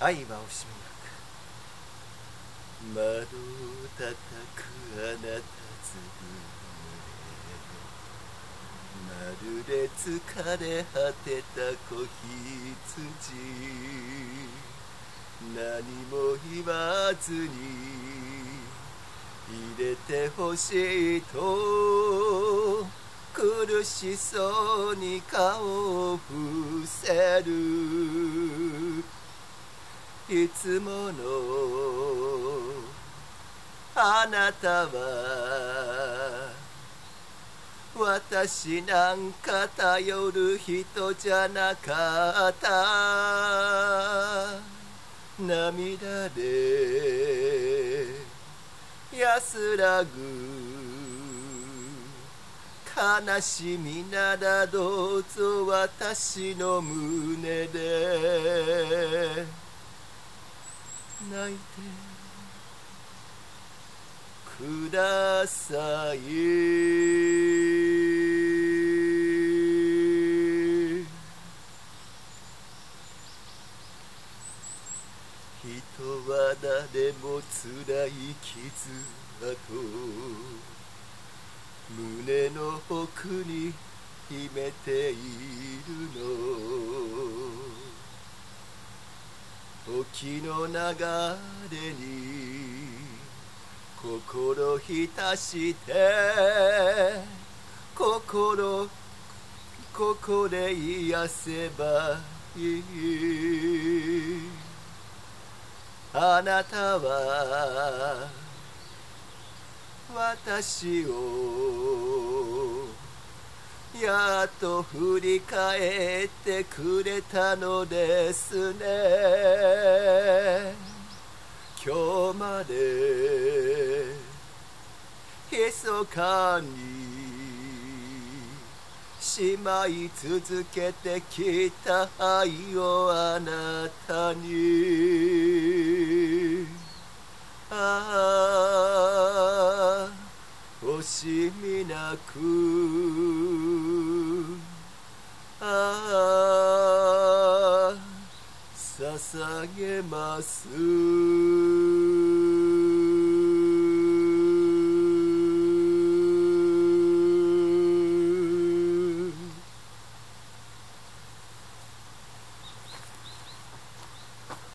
愛は惜しみなく窓を叩くあなたずぶれまるで疲れ果てた子羊。何も言わずに入れてほしいと苦しそうに顔を伏せる。いつもの。あなたは。私なんか頼る人じゃなかった。涙で。安らぐ。悲しみならどうぞ私の胸で。泣いて。ください人は誰も辛い傷跡。胸の奥に秘めているの。時の流れに心浸して心ここで癒せばいい。あなたは私をやっと振り返ってくれたのですね。今日まで密かにしまい続けてきた愛をあなたに。ああ惜しみなく捧げます。